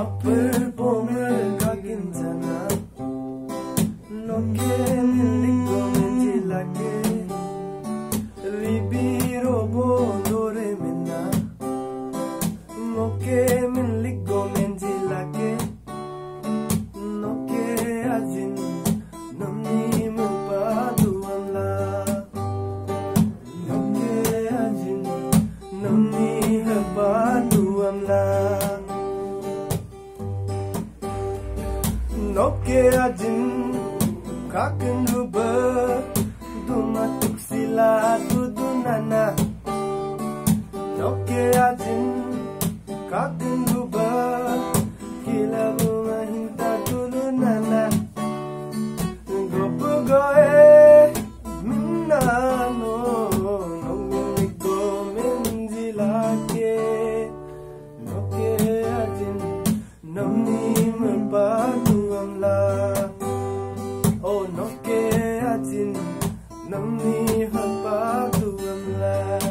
Apar Pomar Kakintana Loke Nilikomenti Lake Ribiro Bodore Minna Moke Minlikomenti Lake Noke Azin Namni Mupaduanla Noke Azin Namni Hepa Nokiadin kakin huba dumatuk sila tudunana Nokiadin kakin huba kila bumahinta tudunana Gopo goe minano Nongunigo menzilake Nokiadin nomni kami habatuan lang